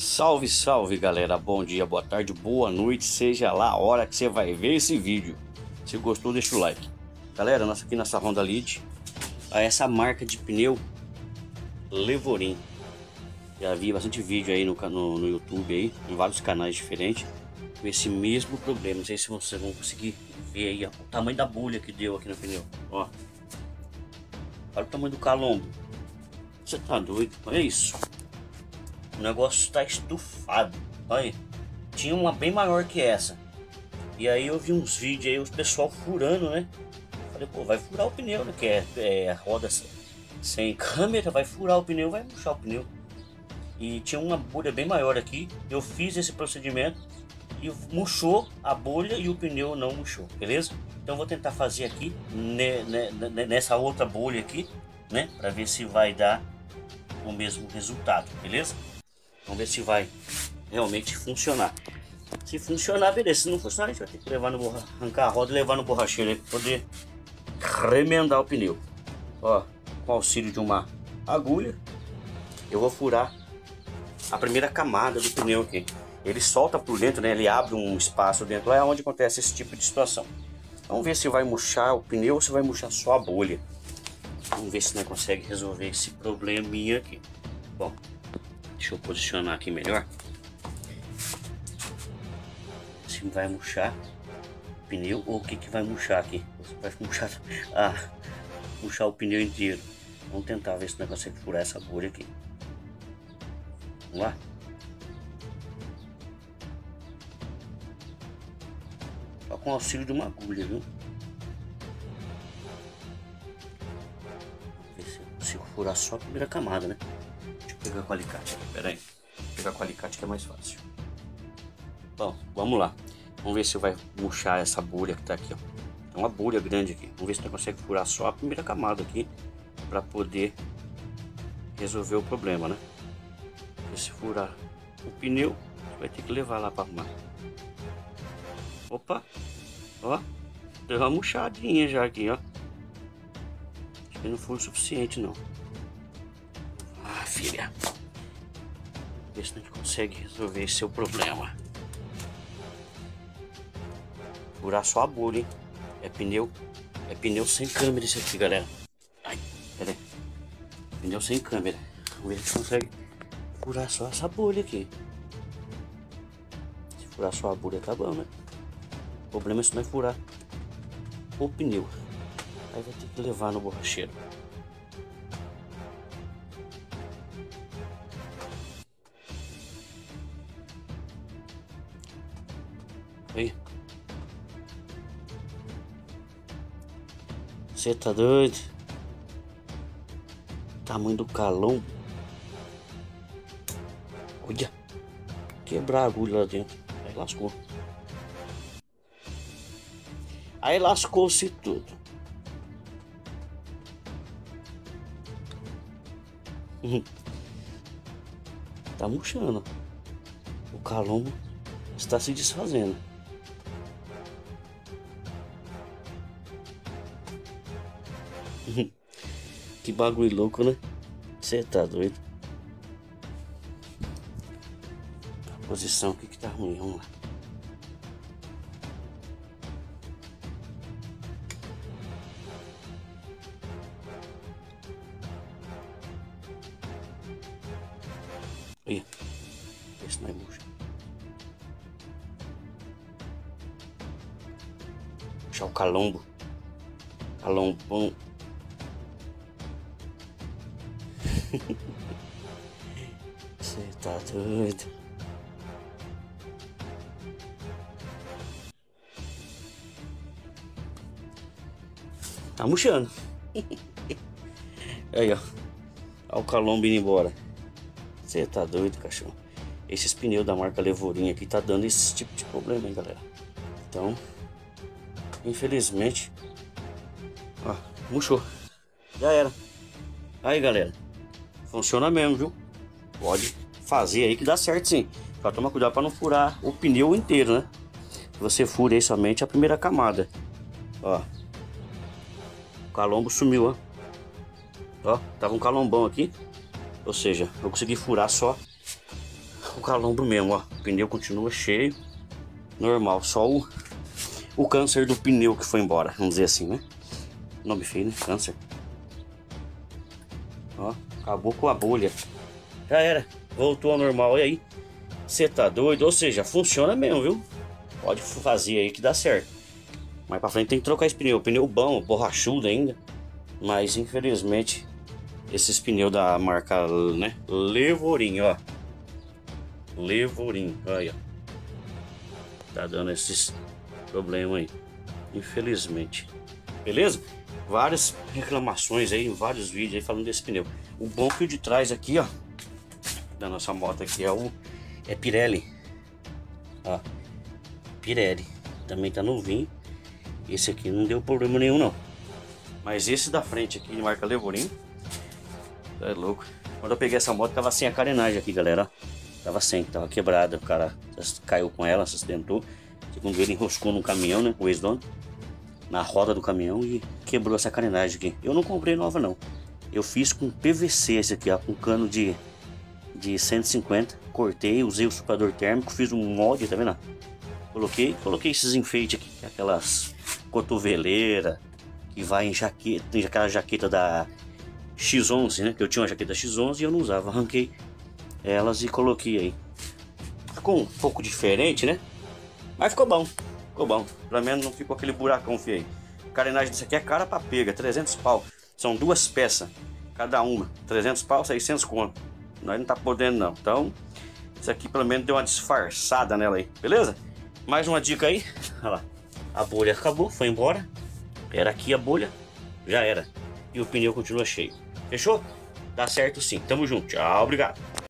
Salve, salve galera, bom dia, boa tarde, boa noite, seja lá a hora que você vai ver esse vídeo. Se gostou, deixa o like. Galera, nós aqui nessa Honda Lead, essa marca de pneu Levorin. Já vi bastante vídeo aí no, no, no YouTube aí, em vários canais diferentes, com esse mesmo problema. Não sei se vocês vão conseguir ver aí ó, o tamanho da bolha que deu aqui no pneu. Ó. Olha o tamanho do calombo. Você tá doido? Olha isso. O negócio está estufado. Olha, tinha uma bem maior que essa. E aí eu vi uns vídeos aí, os pessoal furando, né? Falei, pô, vai furar o pneu, né? Que é, é a roda sem câmera, vai furar o pneu, vai murchar o pneu. E tinha uma bolha bem maior aqui. Eu fiz esse procedimento e murchou a bolha e o pneu não murchou, beleza? Então vou tentar fazer aqui né, né, nessa outra bolha aqui, né? Para ver se vai dar o mesmo resultado, beleza? Vamos ver se vai realmente funcionar. Se funcionar, beleza. Se não funcionar, a gente vai ter que levar no borra... arrancar a roda e levar no borracheiro para poder remendar o pneu. Ó, com auxílio de uma agulha, eu vou furar a primeira camada do pneu aqui. Ele solta por dentro, né? Ele abre um espaço dentro. Lá é onde acontece esse tipo de situação. Vamos ver se vai murchar o pneu ou se vai murchar só a bolha. Vamos ver se nós consegue resolver esse probleminha aqui. Bom, Deixa eu posicionar aqui melhor. Se vai murchar o pneu ou o que, que vai murchar aqui. Vai murchar, ah, murchar o pneu inteiro. Vamos tentar ver se nós conseguimos furar essa bolha aqui. Vamos lá. Só com auxílio de uma agulha, viu? Ver se eu consigo furar só a primeira camada, né? Pegar com alicate. Pera aí. Vou pegar com alicate que é mais fácil. Bom, vamos lá. Vamos ver se vai murchar essa bolha que tá aqui, ó. É uma bolha grande aqui. Vamos ver se nós consegue furar só a primeira camada aqui para poder resolver o problema, né? Porque se furar o pneu, vai ter que levar lá para arrumar. Opa! Ó, deu uma murchadinha já aqui, ó. Acho que não foi o suficiente, não filha. Ver se a gente consegue resolver esse seu problema. Furar só a bolha, hein? É pneu. É pneu sem câmera esse aqui, galera. Ai, pera aí. Pneu sem câmera. Vamos ver se a gente consegue furar só essa bolha aqui. Se furar só a bolha tá bom, né? O problema é se nós furar o pneu. Aí vai ter que levar no borracheiro. Aí. Você tá doido? Tamanho do calão. Olha. Quebrar agulha lá dentro. Aí lascou. Aí lascou-se tudo. tá murchando. O calombo está se desfazendo. Que bagulho louco, né? Você tá doido? A posição aqui que tá ruim, vamos lá. Olha, esse não é murcho. Puxar o calombo. Calombão. Você tá doido? Tá murchando. Aí, ó. Olha o calombo indo embora. Você tá doido, cachorro. Esses pneus da marca Levorinha aqui tá dando esse tipo de problema, hein, galera. Então, infelizmente, ó, murchou. Já era. Aí, galera. Funciona mesmo, viu? Pode fazer aí que dá certo sim. Só toma cuidado para não furar o pneu inteiro, né? Você fura aí somente a primeira camada. Ó. O calombo sumiu, ó. Ó, tava um calombão aqui. Ou seja, eu consegui furar só calombo mesmo, ó. O pneu continua cheio. Normal, só o, o câncer do pneu que foi embora, vamos dizer assim, né? Nome feio, né? Câncer. Acabou com a bolha. Já era, voltou ao normal. E aí? Você tá doido? Ou seja, funciona mesmo, viu? Pode fazer aí que dá certo. Mais pra frente tem que trocar esse pneu. Pneu bom, borrachudo ainda. Mas infelizmente, esses pneus da marca, né? Levorim, ó. Levorim, olha. Tá dando esses problemas aí. Infelizmente. Beleza? Várias reclamações aí, vários vídeos aí falando desse pneu. O bom que o de trás aqui, ó. Da nossa moto aqui é o. É Pirelli. Ó. Pirelli. Também tá novinho. Esse aqui não deu problema nenhum não. Mas esse da frente aqui, de marca Levorim. É louco. Quando eu peguei essa moto, tava sem a carenagem aqui, galera. Tava sem, tava quebrada. O cara caiu com ela, se acidentou. Segundo ele, enroscou no caminhão, né? O ex-dono. Na roda do caminhão e quebrou essa carenagem aqui. Eu não comprei nova, não. Eu fiz com PVC esse aqui, ó. Com cano de, de 150. Cortei, usei o supador térmico. Fiz um molde, tá vendo? Coloquei, coloquei esses enfeites aqui. Aquelas cotoveleira que vai em jaqueta, tem aquela jaqueta da X11, né? Que eu tinha uma jaqueta X11 e eu não usava, arranquei elas e coloquei aí. Ficou um pouco diferente, né? Mas ficou bom, ficou bom. Pelo menos não ficou aquele buracão feio. Carenagem disso aqui é cara pra pega, 300 pau. São duas peças, cada uma. 300 pau, 600 conto. Nós não tá podendo não. Então, isso aqui pelo menos deu uma disfarçada nela aí, beleza? Mais uma dica aí, olha lá. A bolha acabou, foi embora. Era aqui a bolha, já era. E o pneu continua cheio. Fechou? Dá certo sim. Tamo junto. Tchau, obrigado.